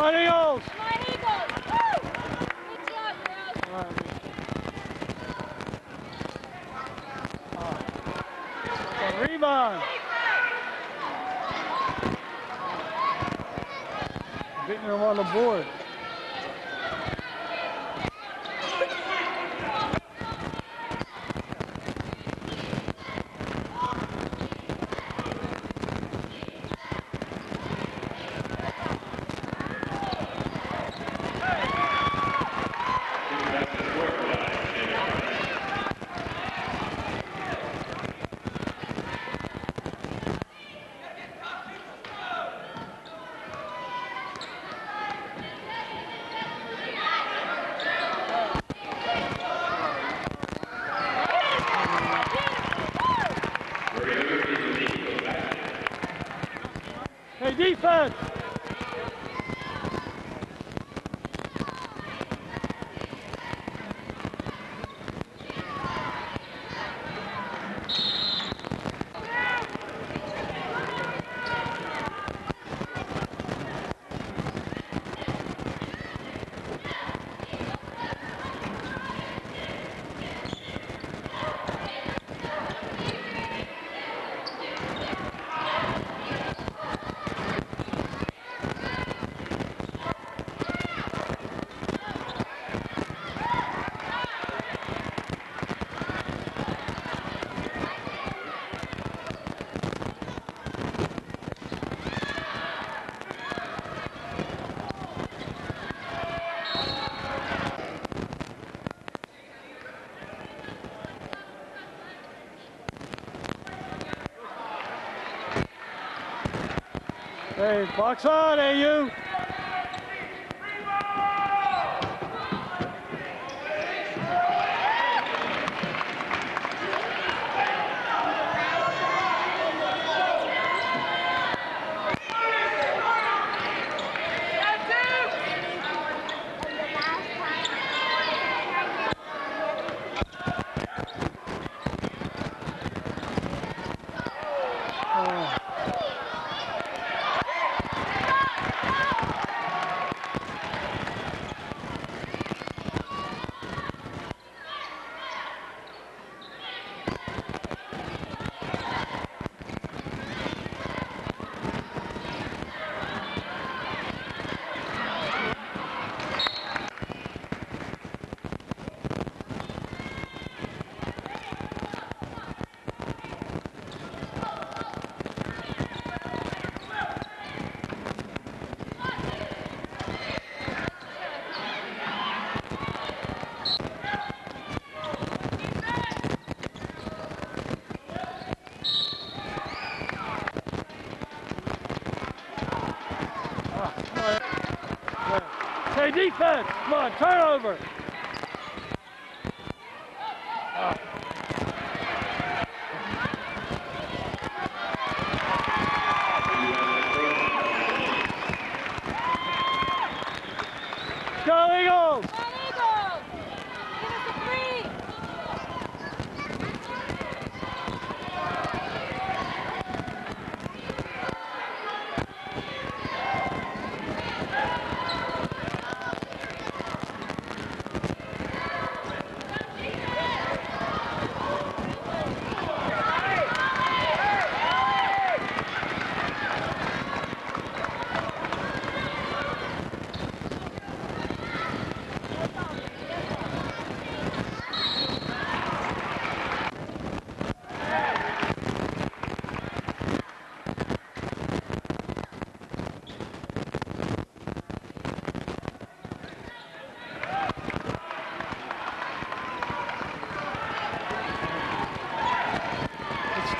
on, Eagles! On, Eagles! Woo! Good job, girls. Rebound. Beating them on the board. Hey, defense! Hey, box on, AU! Hey, defense! Come on, turnover! Ah.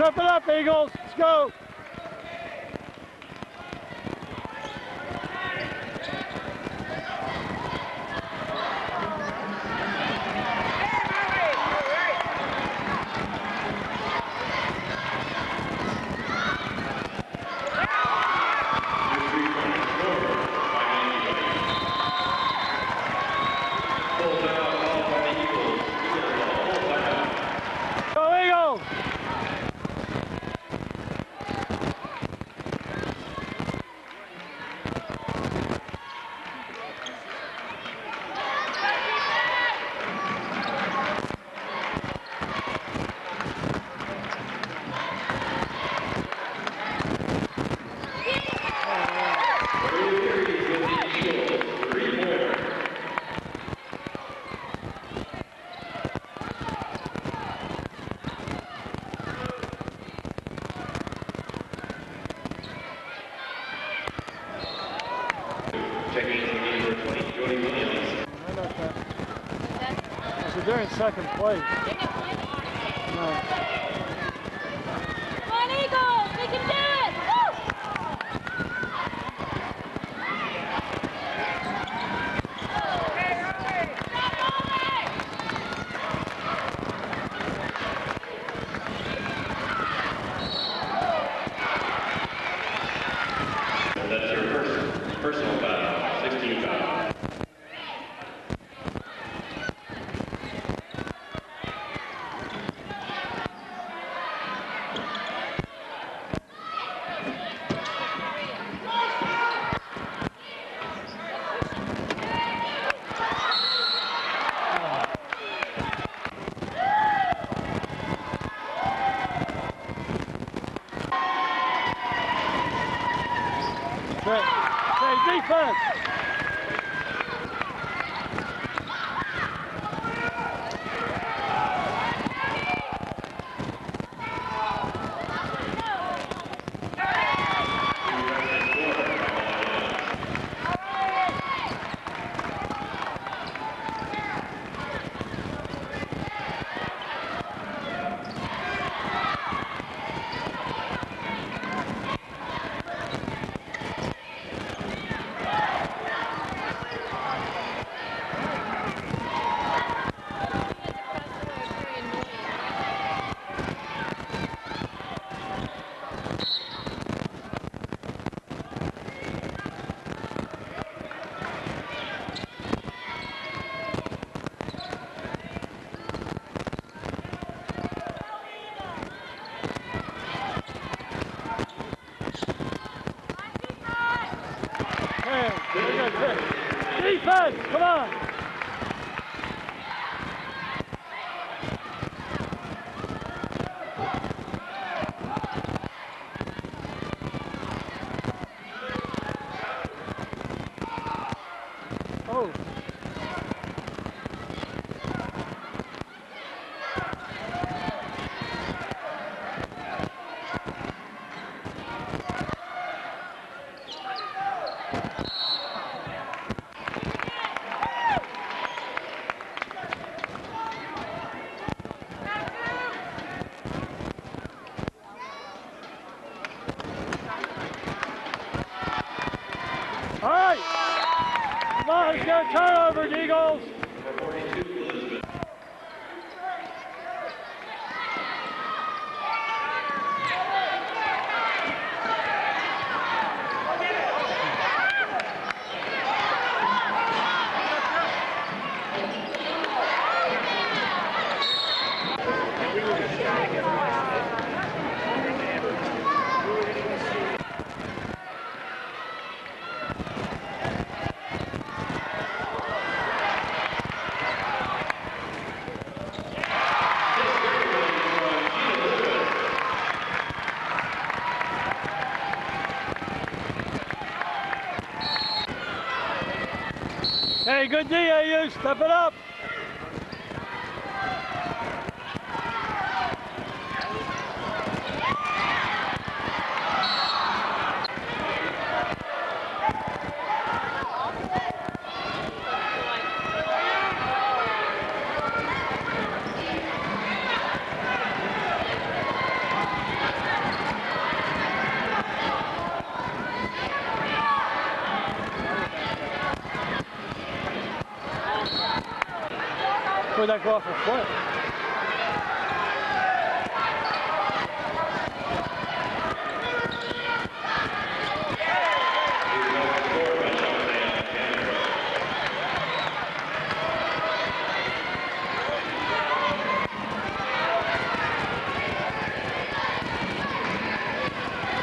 Step it up, Eagles! Let's go! in second place. Gandinha, é está bravo! Where'd that go off her foot?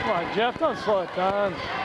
Come on, Jeff, don't slow it down.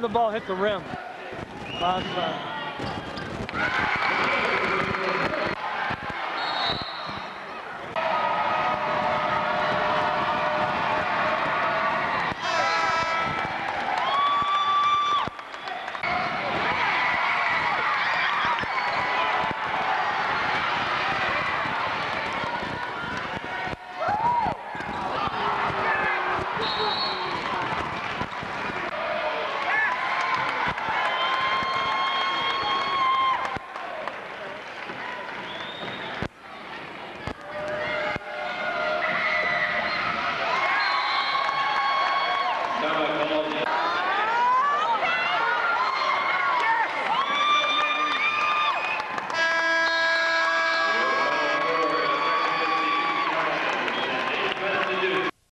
The ball hit the rim. Time.